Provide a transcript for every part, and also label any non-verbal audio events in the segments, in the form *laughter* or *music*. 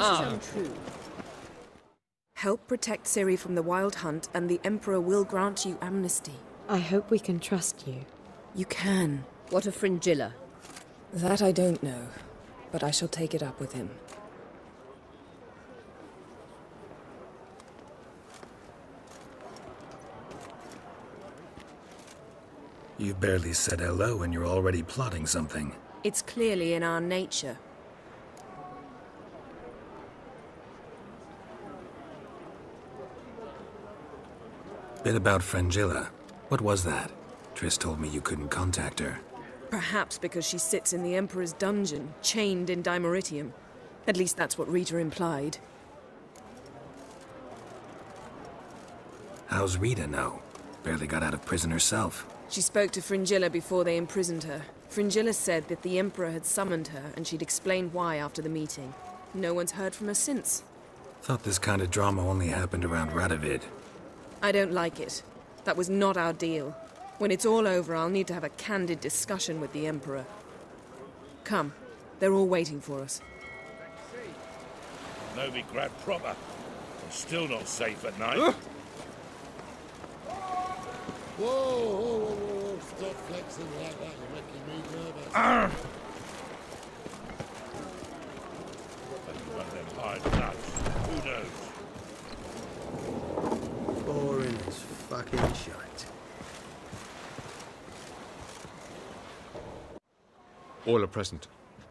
Ah. untrue. Help protect Ciri from the Wild Hunt, and the Emperor will grant you amnesty. I hope we can trust you. You can. What of Fringilla? That I don't know, but I shall take it up with him. You've barely said hello and you're already plotting something. It's clearly in our nature. Bit about Fringilla. What was that? Triss told me you couldn't contact her. Perhaps because she sits in the Emperor's dungeon, chained in Dimeritium. At least that's what Rita implied. How's Rita now? Barely got out of prison herself. She spoke to Fringilla before they imprisoned her. Fringilla said that the Emperor had summoned her, and she'd explained why after the meeting. No one's heard from her since. Thought this kind of drama only happened around Radovid. I don't like it. That was not our deal. When it's all over, I'll need to have a candid discussion with the Emperor. Come. They're all waiting for us. Novigrad proper. And still not safe at night. Whoa, whoa, whoa, whoa, stop flexing like that, you're making me nervous. Arr! One of them hard nuts. Who knows? Boring as fucking shite. All are present.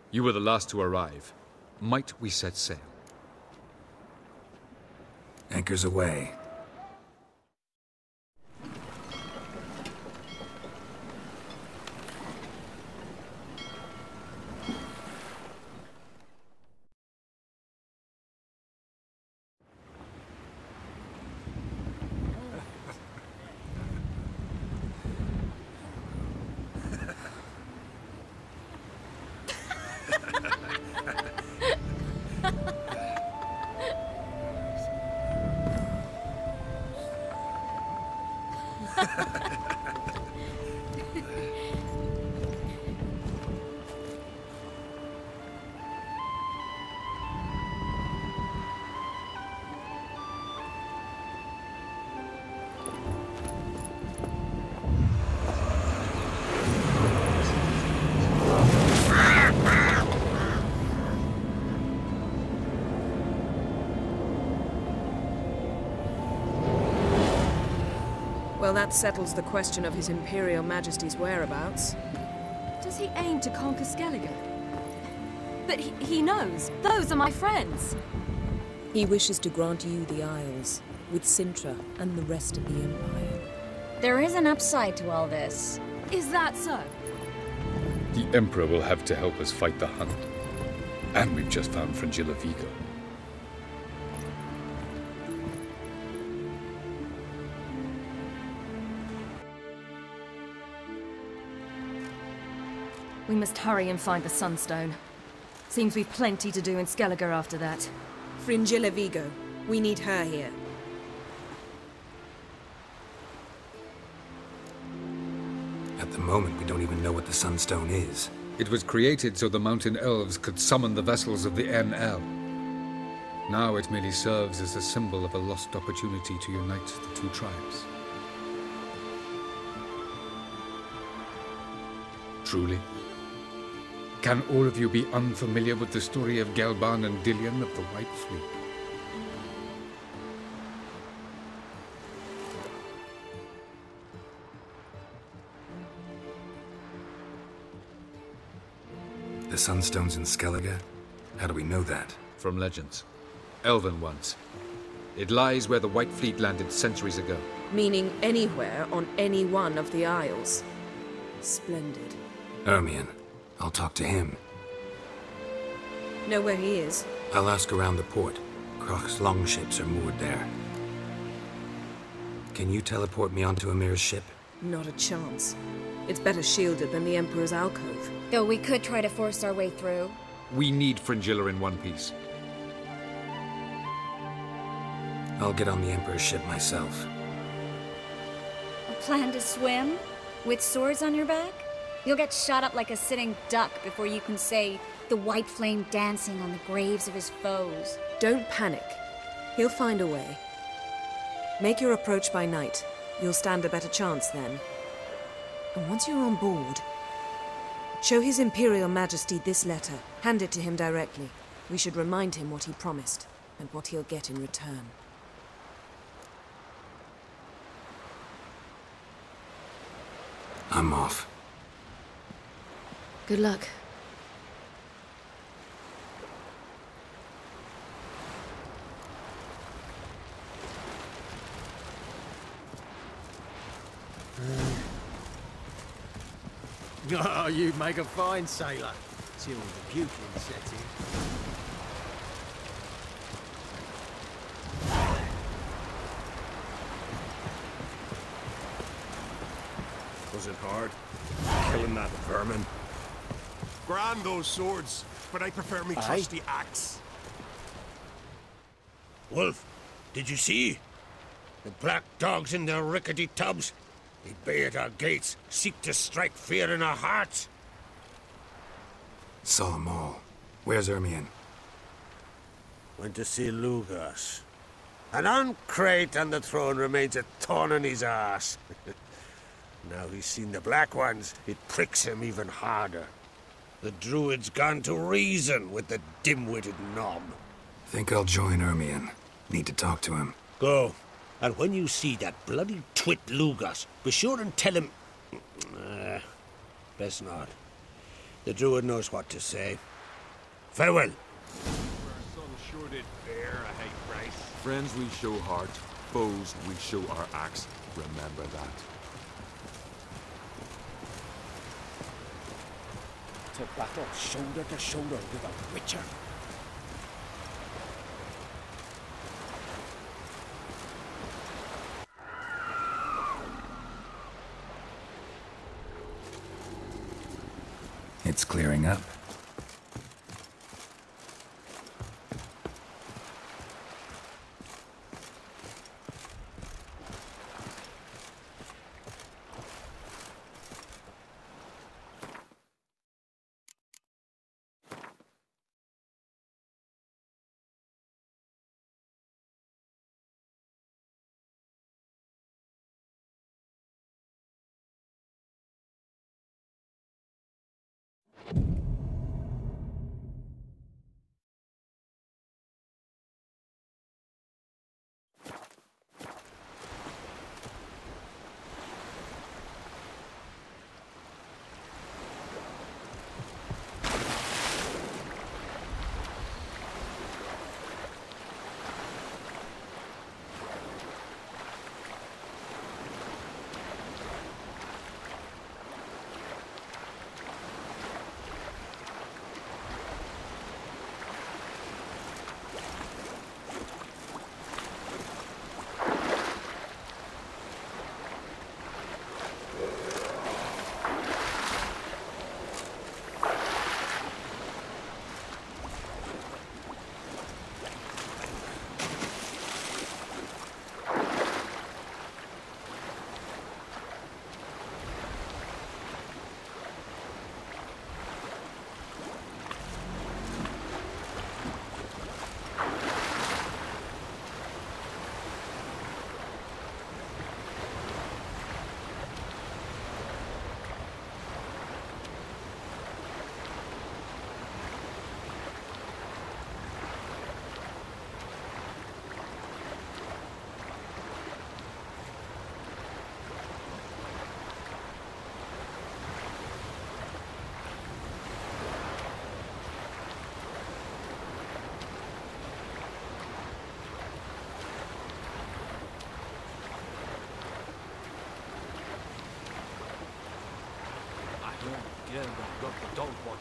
You were the last to arrive. Might we set sail? Anchors away. That settles the question of His Imperial Majesty's whereabouts. Does he aim to conquer Skellige? But he, he knows. Those are my friends. He wishes to grant you the Isles, with Cintra and the rest of the Empire. There is an upside to all this. Is that so? The Emperor will have to help us fight the Hunt. And we've just found Fringilla Vigo. We must hurry and find the Sunstone. Seems we've plenty to do in Skellige after that. Fringilla Vigo. We need her here. At the moment, we don't even know what the Sunstone is. It was created so the Mountain Elves could summon the vessels of the Aen Elle. Now it merely serves as a symbol of a lost opportunity to unite the two tribes. Truly? Can all of you be unfamiliar with the story of Gelban and Dillion of the White Fleet? The Sunstone's in Skellige? How do we know that? From legends. Elven ones. It lies where the White Fleet landed centuries ago. Meaning anywhere on any one of the Isles. Splendid. Ermion. I'll talk to him. Know where he is? I'll ask around the port. Crach's longships are moored there. Can you teleport me onto Emhyr's ship? Not a chance. It's better shielded than the Emperor's alcove. Though we could try to force our way through. We need Fringilla in one piece. I'll get on the Emperor's ship myself. A plan to swim? With swords on your back? You'll get shot up like a sitting duck before you can say the white flame dancing on the graves of his foes. Don't panic. He'll find a way. Make your approach by night. You'll stand a better chance then. And once you're on board, show His Imperial Majesty this letter. Hand it to him directly. We should remind him what he promised, and what he'll get in return. I'm off. Good luck. *laughs* Oh, you make a fine sailor. Till the puking sets in. Was it hard? Killing that vermin? Grand those swords, but I prefer me trusty axe. Wolf, did you see? The black dogs in their rickety tubs. They bay at our gates, seek to strike fear in our hearts. Saw 'em all. Where's Ermion? Went to see Lugos. An uncrate on the throne remains a thorn in his ass. *laughs* now he's seen the Black Ones, it pricks him even harder. The Druid's gone to reason with the dim-witted knob. Think I'll join Ermion. Need to talk to him. Go. And when you see that bloody twit Lugos, be sure and tell him... Uh, best not. The Druid knows what to say. Farewell. sure did bear a hate price. Friends we show heart, foes we show our axe. Remember that. To battle shoulder to shoulder with a witcher. It's clearing up.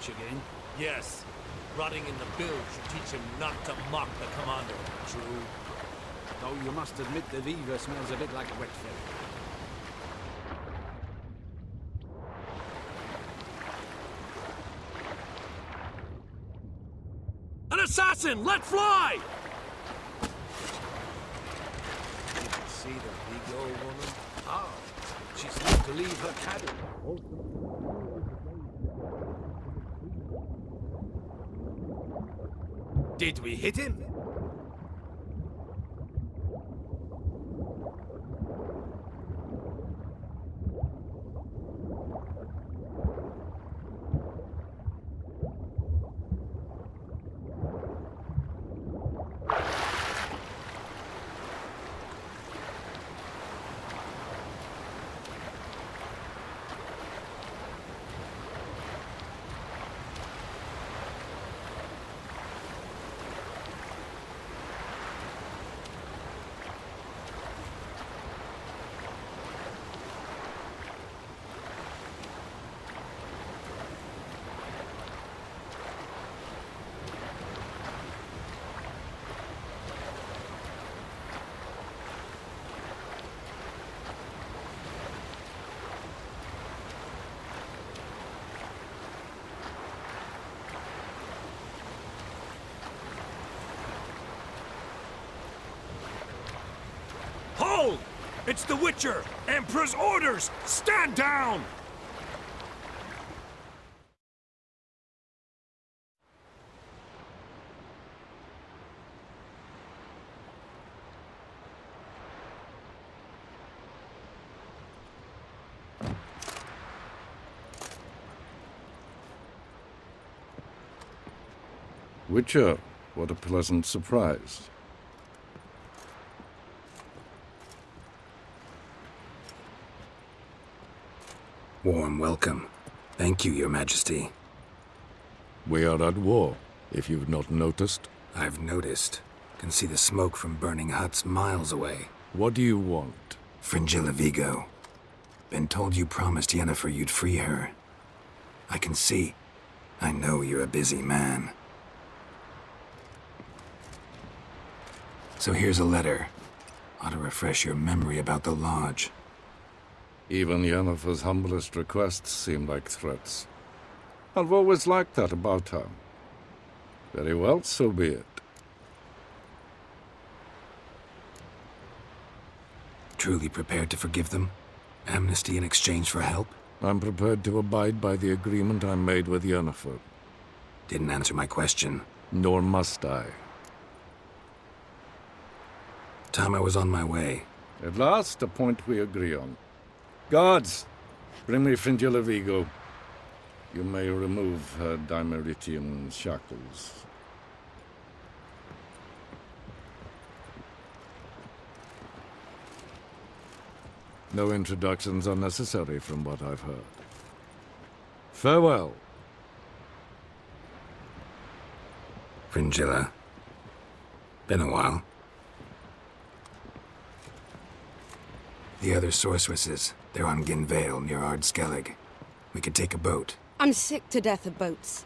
The again. Yes. Rotting in the bill should teach him not to mock the commander. True. Though you must admit the Viva smells a bit like wet feather. An assassin! Let fly! Did you see the big old woman? How? She's not to leave her cabin. Did we hit him? It's the Witcher! Emperor's orders! Stand down! Witcher, what a pleasant surprise. Warm welcome. Thank you, Your Majesty. We are at war, if you've not noticed. I've noticed. Can see the smoke from burning huts miles away. What do you want? Fringilla Vigo. Been told you promised Yennefer you'd free her. I can see. I know you're a busy man. So here's a letter. Ought to refresh your memory about the Lodge. Even Yennefer's humblest requests seem like threats. I've always liked that about her. Very well, so be it. Truly prepared to forgive them? Amnesty in exchange for help? I'm prepared to abide by the agreement I made with Yennefer. Didn't answer my question. Nor must I. Time I was on my way. At last, a point we agree on. Guards, bring me Fringilla Vigo. You may remove her Dimeritium shackles. No introductions are necessary from what I've heard. Farewell. Fringilla. Been a while. The other sorceresses, they're on Ginvale near Ard-Skellig. We could take a boat. I'm sick to death of boats.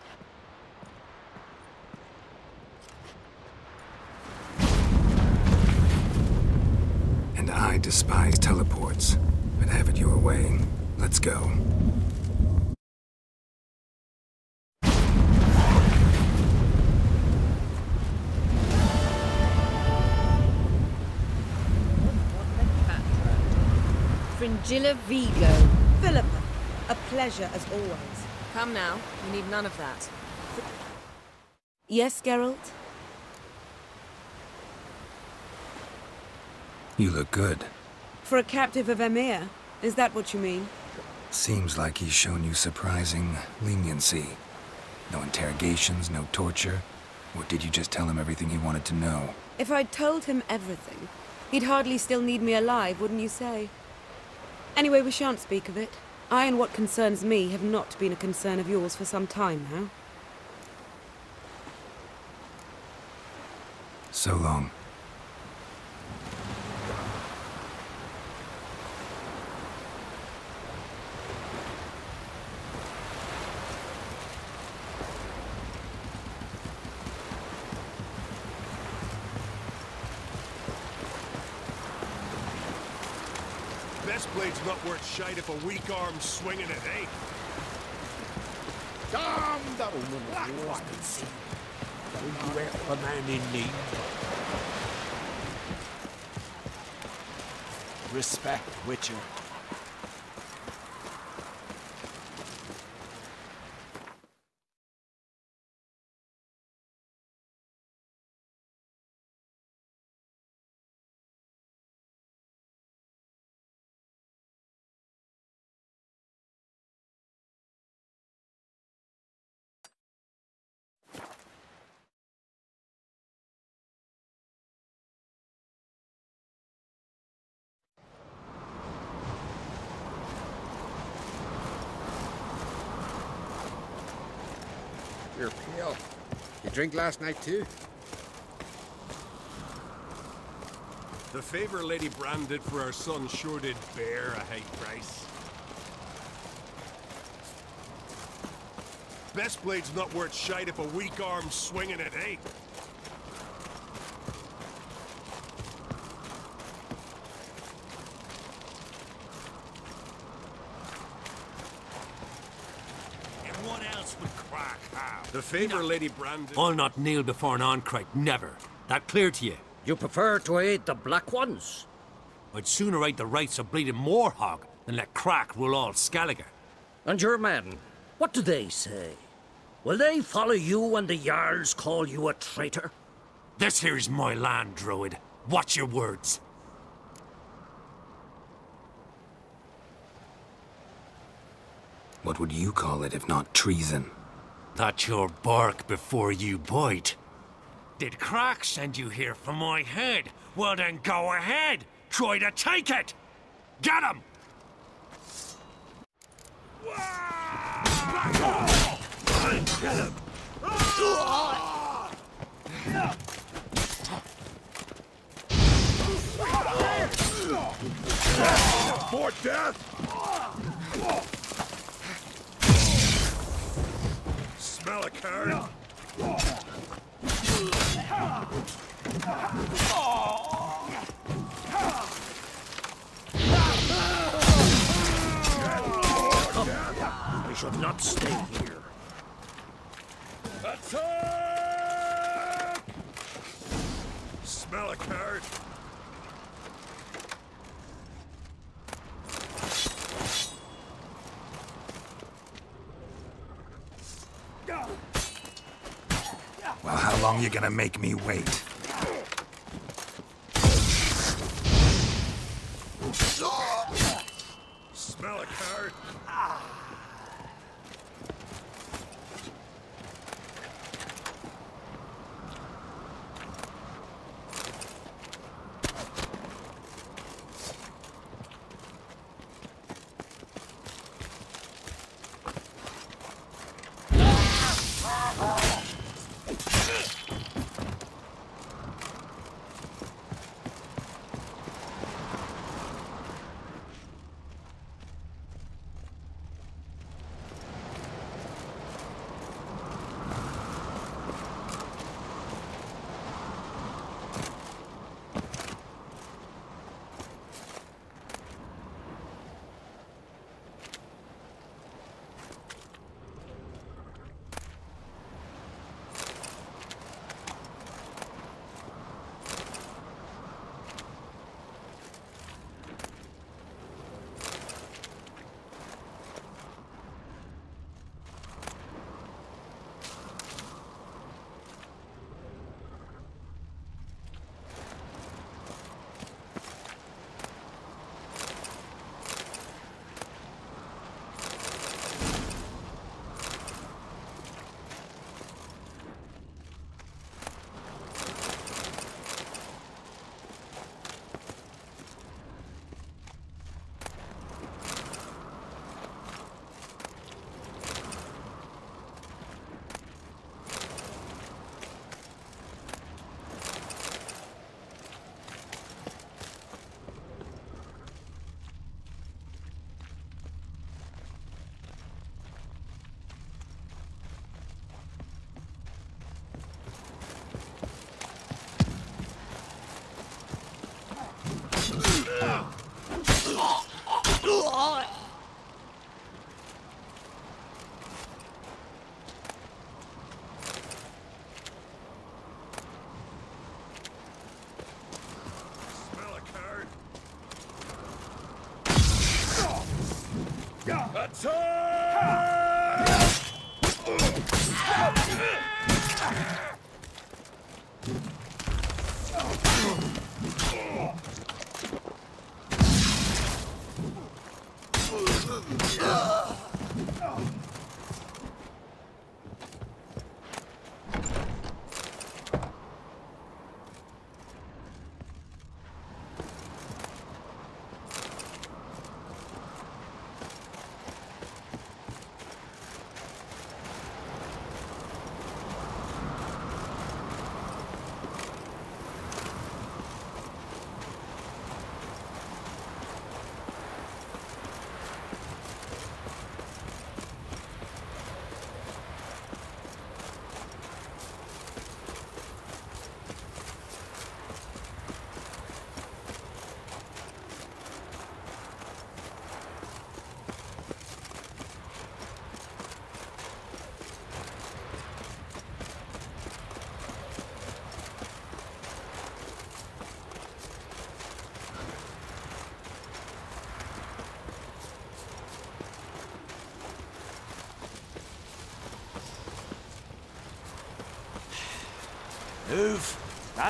And I despise teleports. But have it your way. Let's go. Fringilla Vigo. Philippa, a pleasure as always. Come now, you need none of that. Yes, Geralt? You look good. For a captive of Emhyr, is that what you mean? Seems like he's shown you surprising leniency. No interrogations, no torture. Or did you just tell him everything he wanted to know? If I'd told him everything, he'd hardly still need me alive, wouldn't you say? Anyway, we shan't speak of it. I and what concerns me have not been a concern of yours for some time now. So long. Best blade's not worth shite if a weak arm's swinging it, eh? Damn the black sea. Don't you help a man in need. Respect, Witcher. You're pale. You drink last night too? The favor Lady Bran did for our son sure did bear a high price. Best blade's not worth shite if a weak arm's swinging it, eh? And what else would Crach have? The favor Lady Bran did... I'll not kneel before an Oncrite, never. That clear to you? You prefer to aid the Black Ones? I'd sooner aid the rights of bleeding Morhog than let Crach rule all Skellige. And your men, what do they say? Will they follow you when the Jarls call you a traitor? This here's my land, Druid. Watch your words. What would you call it if not treason? That's your bark before you bite. Did Crach send you here for my head? Well then go ahead! Try to take it! Get him! More death! A card? We should not stay here. Attack! Smell a card? Well, you gonna make me wait? Ugh!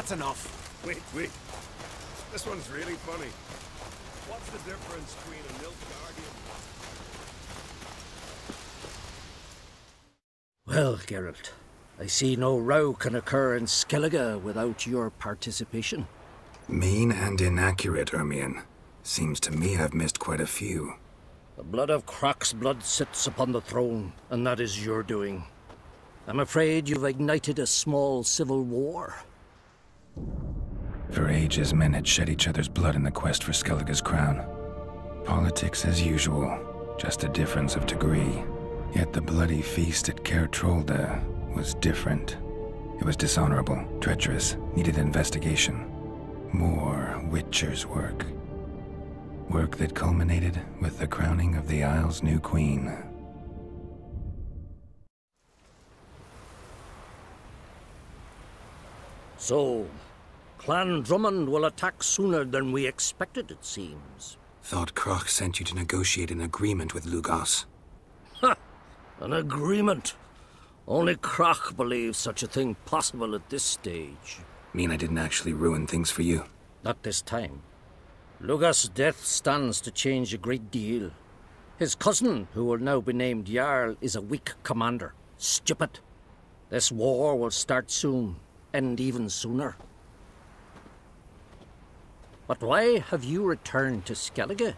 That's enough. Wait, wait. This one's really funny. What's the difference between a Nilfgaardian... Well, Geralt, I see no row can occur in Skellige without your participation. Mean and inaccurate, Ermion. Seems to me I've missed quite a few. The blood of Crach's blood sits upon the throne, and that is your doing. I'm afraid you've ignited a small civil war. For ages, men had shed each other's blood in the quest for Skellige's crown. Politics as usual, just a difference of degree. Yet the bloody feast at Caer was different. It was dishonorable, treacherous, needed investigation. More Witcher's work. Work that culminated with the crowning of the Isle's new queen. So, Clan Drummond will attack sooner than we expected, it seems. Thought Crach sent you to negotiate an agreement with Lugos. Ha! An agreement. Only Crach believes such a thing possible at this stage. Mean I didn't actually ruin things for you? Not this time. Lugos' death stands to change a great deal. His cousin, who will now be named Jarl, is a weak commander. Stupid. This war will start soon, end even sooner. But why have you returned to Skellige?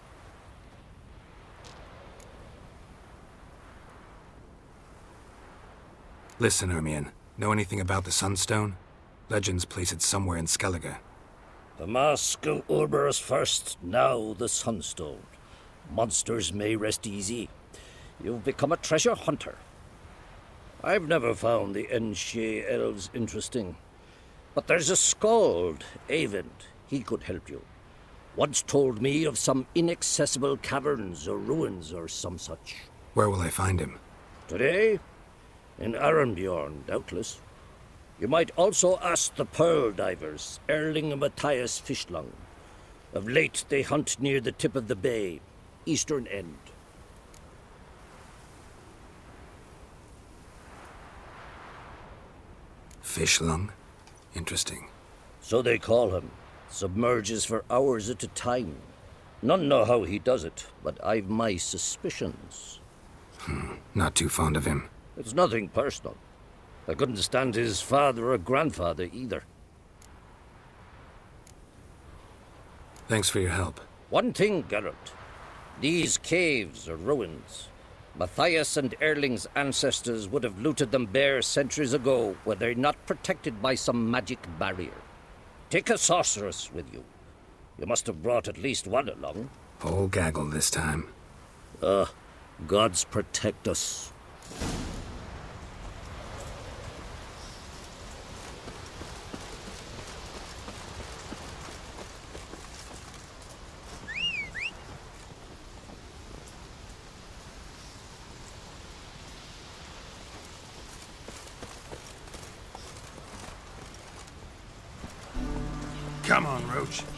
Listen, Ermion. Know anything about the Sunstone? Legends place it somewhere in Skellige. The mask of Uroboros first, now the Sunstone. Monsters may rest easy. You've become a treasure hunter. I've never found the Enshe elves interesting. But there's a scald, Avend. He could help you. Once told me of some inaccessible caverns or ruins or some such. Where will I find him? Today? In Arenbjorn, doubtless. You might also ask the pearl divers, Erling and Matthias Fishlung. Of late, they hunt near the tip of the bay, eastern end. Fishlung? Interesting. So they call him. Submerges for hours at a time. None know how he does it, but I've my suspicions. Hmm. Not too fond of him. It's nothing personal. I couldn't stand his father or grandfather either. Thanks for your help. One thing, Geralt. These caves are ruins. Matthias and Erling's ancestors would have looted them bare centuries ago were they not protected by some magic barrier. Take a sorceress with you. You must have brought at least one along. Whole gaggle this time. Ah, uh, gods protect us. Come on, Roach.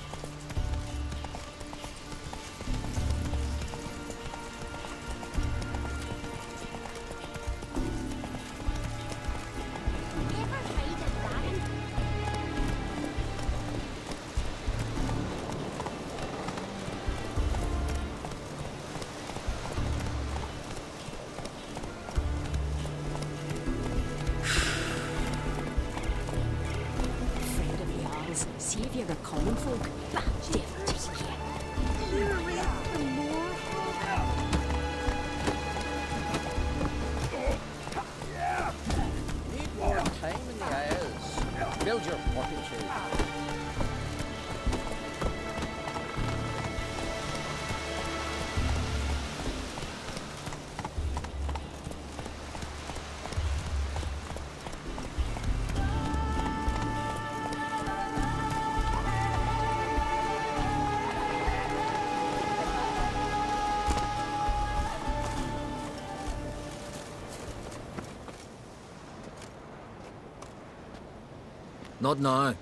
Not now.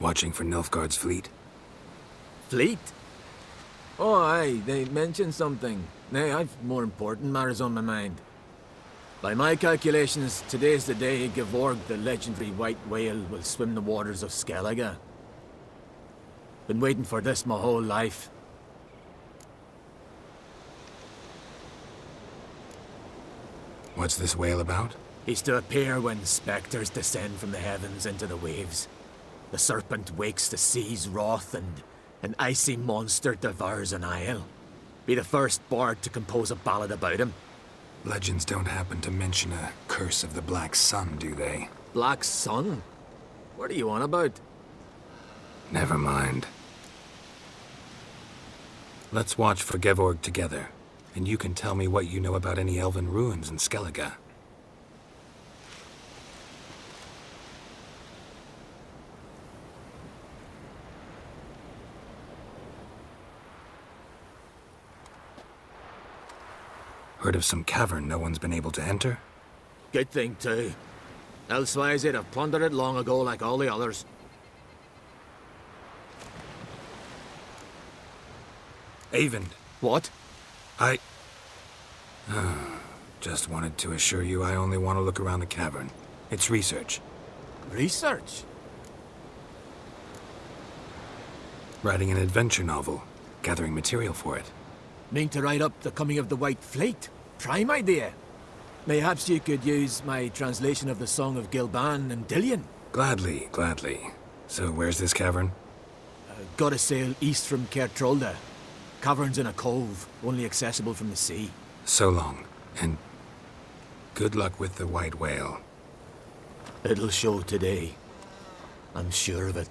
Watching for Nilfgaard's fleet? Fleet? Oh, aye, they mentioned something. Nay, I've more important matters on my mind. By my calculations, today's the day Gevorg, the legendary white whale, will swim the waters of Skellige. Been waiting for this my whole life. What's this whale about? He's to appear when spectres descend from the heavens into the waves. The serpent wakes the sea's wrath and an icy monster devours an isle. Be the first bard to compose a ballad about him. Legends don't happen to mention a curse of the Black Sun, do they? Black Sun? What are you on about? Never mind. Let's watch for Gevorg together, and you can tell me what you know about any elven ruins in Skellige. Heard of some cavern no one's been able to enter? Good thing, too. Elsewise, they'd have plundered it long ago like all the others. Avend. What? I... *sighs* Just wanted to assure you I only want to look around the cavern. It's research. Research? Writing an adventure novel. Gathering material for it. Mean to write up the coming of the White Fleet? Prime idea. Mayhaps you could use my translation of the Song of Gilban and Dillion. Gladly, gladly. So where's this cavern? Uh, gotta sail east from Kaer Trolde. Cavern's in a cove, only accessible from the sea. So long, and good luck with the white whale. It'll show today. I'm sure of it.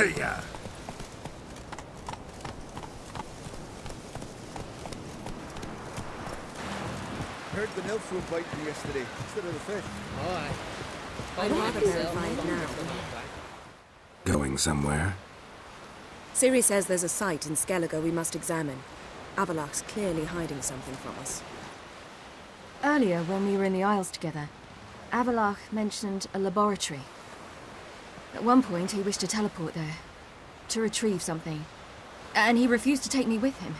Hey, ya! Heard the nymphs were biting yesterday instead of the fish. Aye. I'd rather verify it now. Going somewhere? Ciri says there's a site in Skellige we must examine. Avallac'h's clearly hiding something from us. Earlier, when we were in the Isles together, Avalach mentioned a laboratory. At one point, he wished to teleport there, to retrieve something. And he refused to take me with him.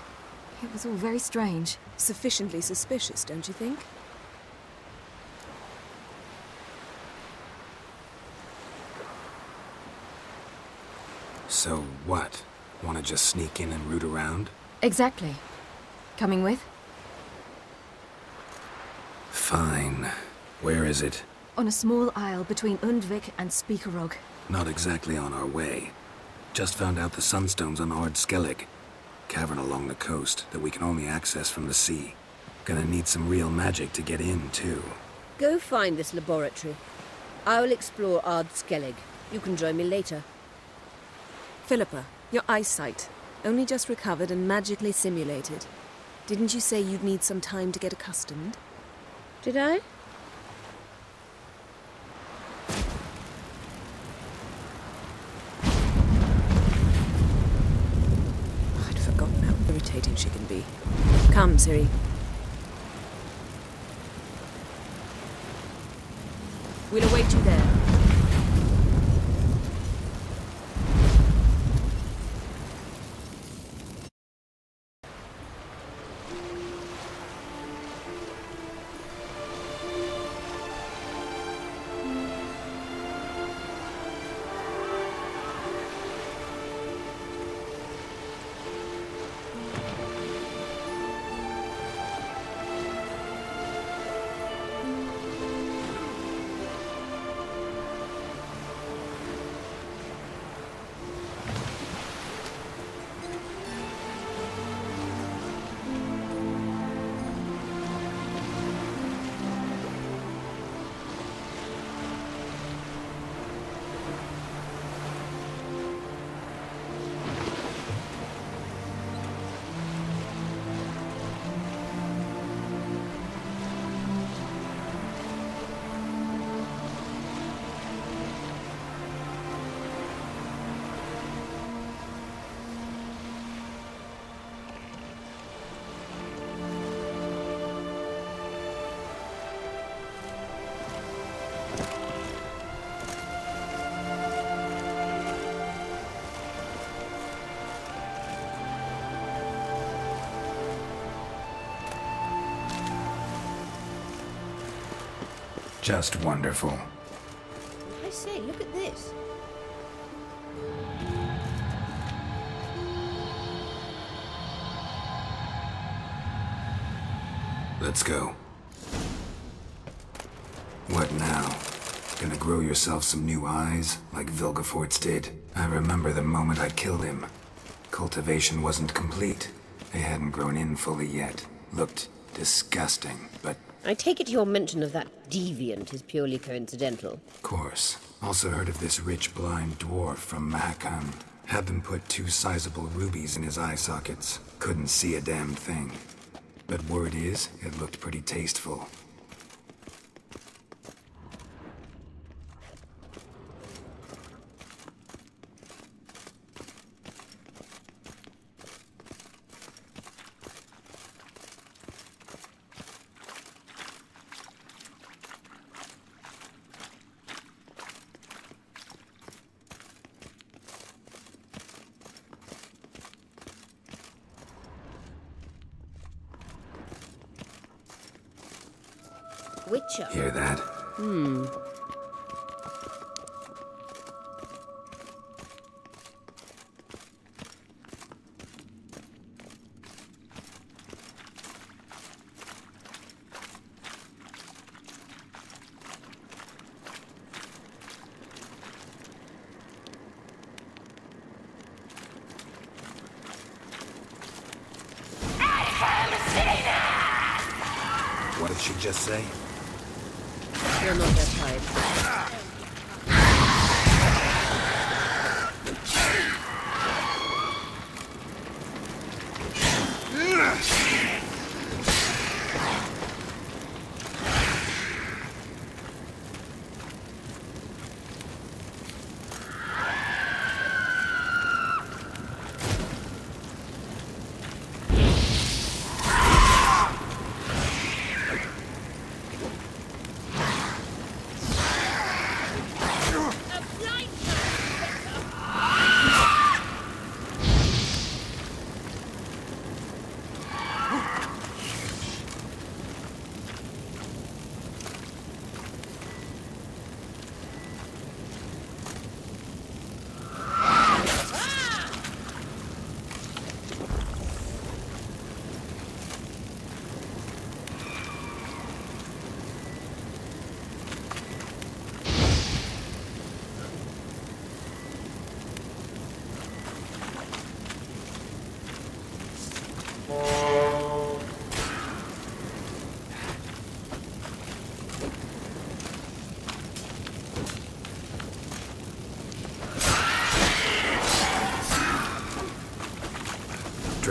It was all very strange. Sufficiently suspicious, don't you think? So what? Want to just sneak in and root around? Exactly. Coming with? Fine. Where is it? On a small isle between Undvik and Spikeroog. Not exactly on our way. Just found out the sunstone's on Ard Skellig. Cavern along the coast that we can only access from the sea. Gonna need some real magic to get in, too. Go find this laboratory. I will explore Ard Skellig. You can join me later. Philippa, your eyesight. Only just recovered and magically simulated. Didn't you say you'd need some time to get accustomed? Did I? I'd forgotten how irritating she can be. Come, Ciri. Just wonderful. I say, look at this. Let's go. What now? Gonna grow yourself some new eyes, like Vilgefortz did? I remember the moment I killed him. Cultivation wasn't complete. They hadn't grown in fully yet. Looked disgusting, but I take it your mention of that deviant is purely coincidental. of course. Also heard of this rich blind dwarf from Mahakam. Had them put two sizable rubies in his eye sockets. Couldn't see a damn thing. But word is, it looked pretty tasteful.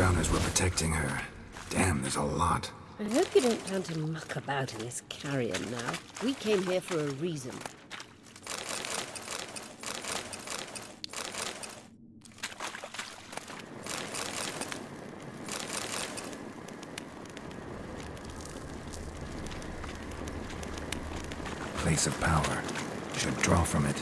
Drowners were protecting her. Damn, there's a lot. I hope you don't plan to muck about in this carrion now. We came here for a reason. Place of power. Should draw from it.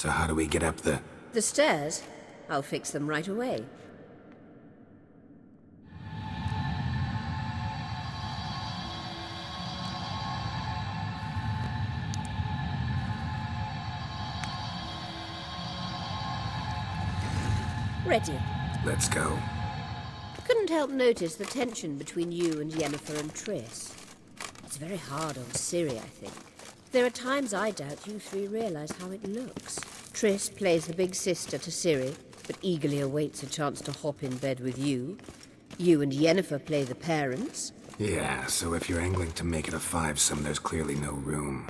So how do we get up the... The stairs? I'll fix them right away. Ready. Let's go. couldn't help notice the tension between you and Yennefer and Triss. It's very hard on Ciri, I think. There are times I doubt you three realize how it looks. Triss plays the big sister to Ciri, but eagerly awaits a chance to hop in bed with you. You and Yennefer play the parents. Yeah, so if you're angling to make it a five-some, there's clearly no room.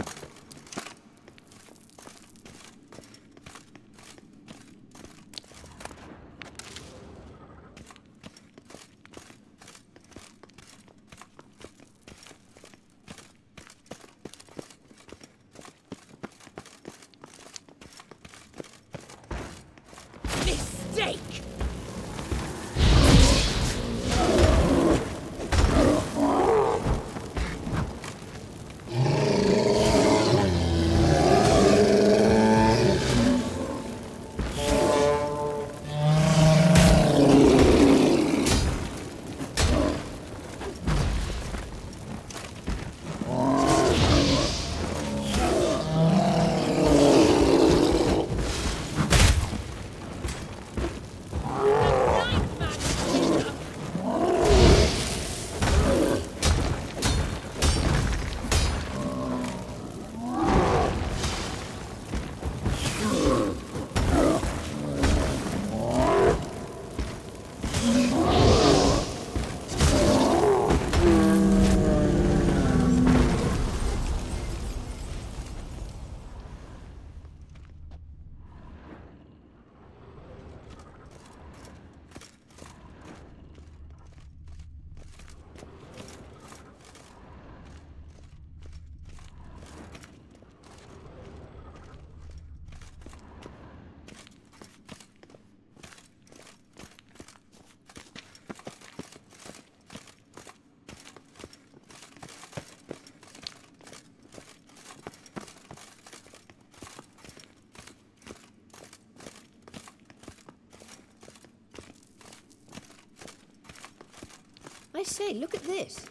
I say, look at this.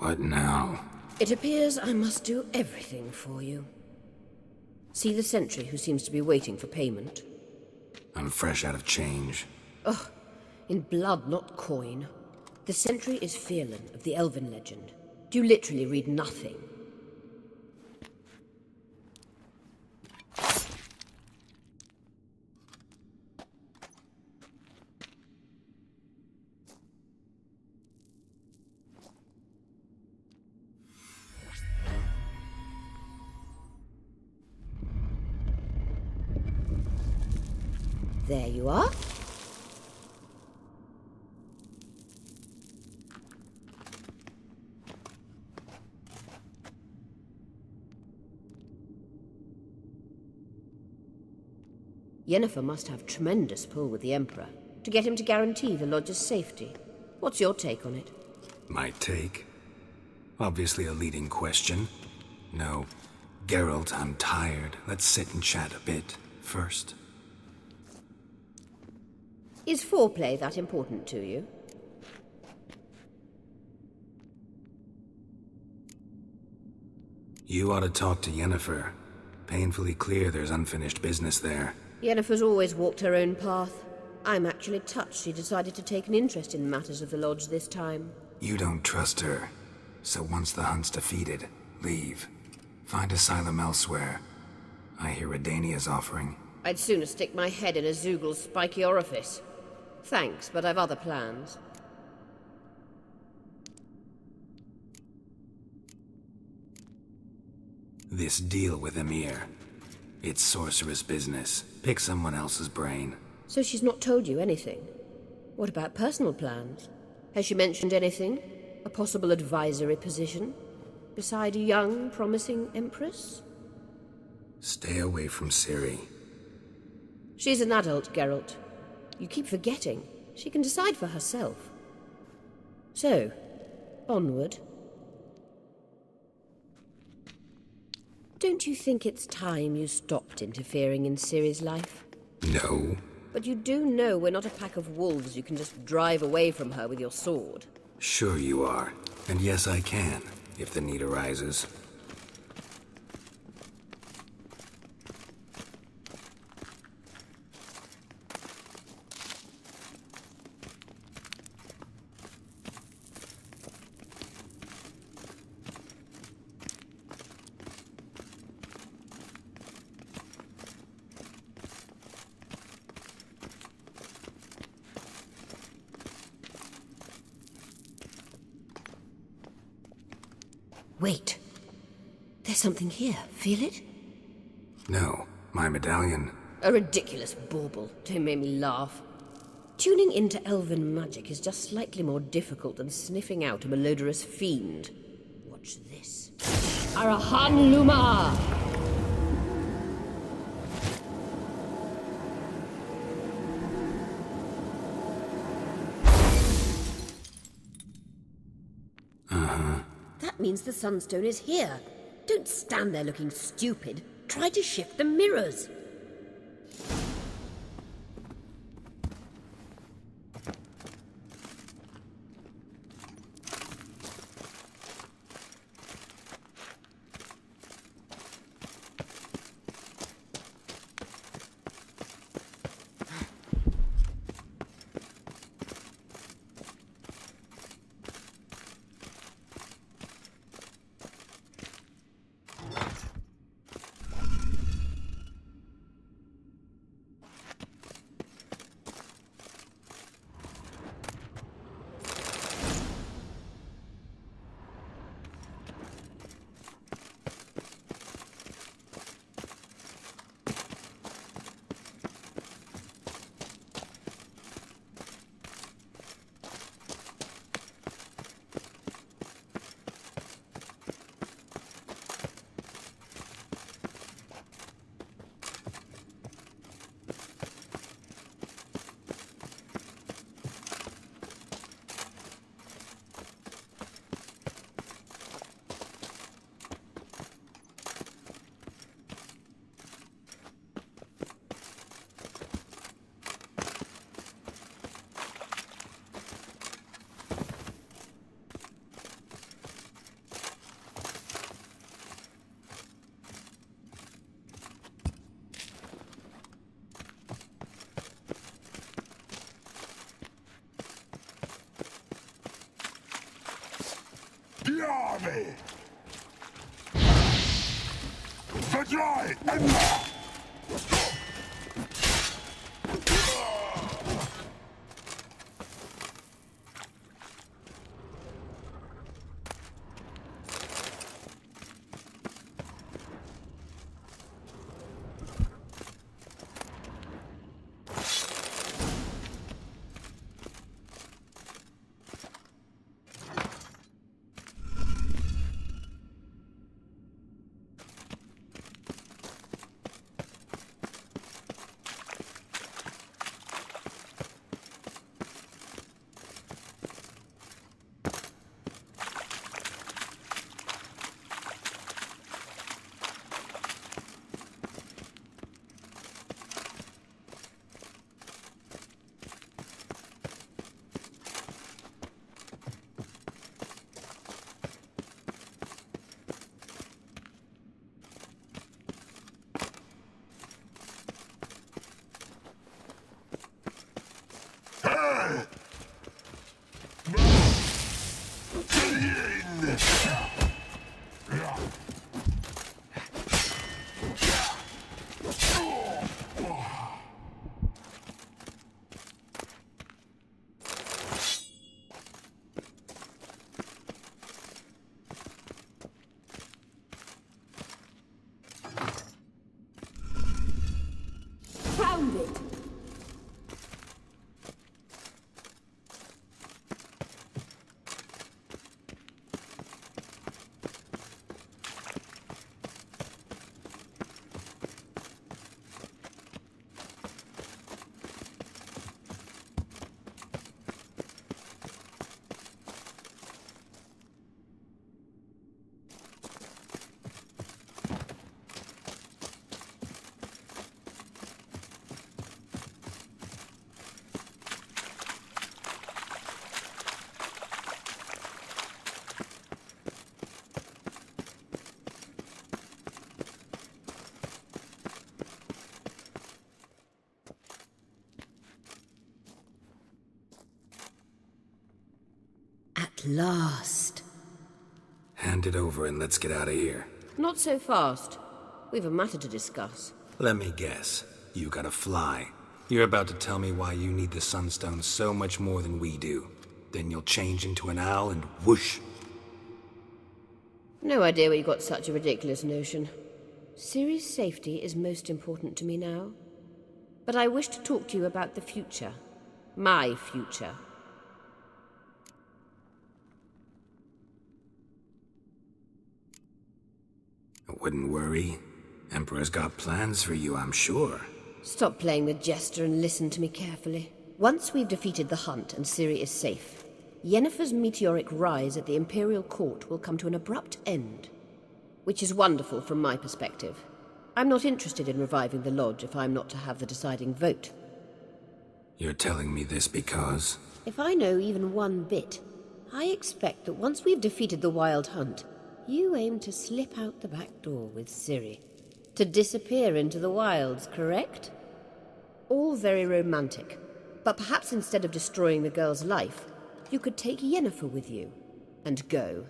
What now? It appears I must do everything for you. See the sentry who seems to be waiting for payment? I'm fresh out of change. Ugh, in blood, not coin. The sentry is Fearlan of the Elven legend. Do you literally read nothing? Yennefer must have tremendous pull with the Emperor to get him to guarantee the Lodge's safety. What's your take on it? My take? Obviously a leading question. No. Geralt, I'm tired. Let's sit and chat a bit first. Is foreplay that important to you? You ought to talk to Yennefer. Painfully clear there's unfinished business there. Yennefer's always walked her own path. I'm actually touched she decided to take an interest in matters of the Lodge this time. You don't trust her. So once the hunt's defeated, leave. Find asylum elsewhere. I hear Redania's offering. I'd sooner stick my head in a Zeugl's spiky orifice. Thanks, but I've other plans. This deal with Emhyr. It's sorceress business. Pick someone else's brain. So she's not told you anything? What about personal plans? Has she mentioned anything? A possible advisory position? Beside a young, promising empress? Stay away from Ciri. She's an adult, Geralt. You keep forgetting. She can decide for herself. So, onward. Don't you think it's time you stopped interfering in Ciri's life? No. But you do know we're not a pack of wolves you can just drive away from her with your sword. Sure you are. And yes, I can, if the need arises. Wait. There's something here. Feel it? No, my medallion. A ridiculous bauble. Don't make me laugh. Tuning into elven magic is just slightly more difficult than sniffing out a malodorous fiend. Watch this. Arahan Luma! Uh-huh. That means the Sunstone is here. Don't stand there looking stupid. Try to shift the mirrors. Diave! Verdrei! Emma! Found last. Hand it over and let's get out of here. Not so fast. We've a matter to discuss. Let me guess. You gotta fly. You're about to tell me why you need the Sunstone so much more than we do. Then you'll change into an owl and whoosh. No idea where you got such a ridiculous notion. Ciri's safety is most important to me now. But I wish to talk to you about the future. My future. I wouldn't worry. Emperor's got plans for you, I'm sure. Stop playing the jester and listen to me carefully. Once we've defeated the hunt and Ciri is safe, Yennefer's meteoric rise at the Imperial Court will come to an abrupt end. Which is wonderful from my perspective. I'm not interested in reviving the Lodge if I'm not to have the deciding vote. You're telling me this because... If I know even one bit, I expect that once we've defeated the Wild Hunt, you aim to slip out the back door with Ciri. To disappear into the wilds, correct? All very romantic. But perhaps instead of destroying the girl's life, you could take Yennefer with you and go.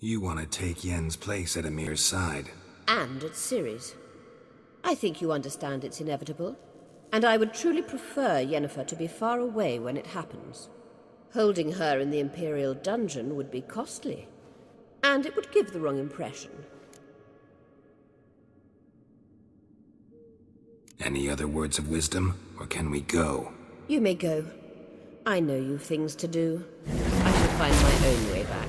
You want to take Yen's place at Emhyr's side. And at Ciri's. I think you understand it's inevitable, and I would truly prefer Yennefer to be far away when it happens. Holding her in the Imperial dungeon would be costly, and it would give the wrong impression. Any other words of wisdom, or can we go? You may go. I know you've things to do. I shall find my own way back.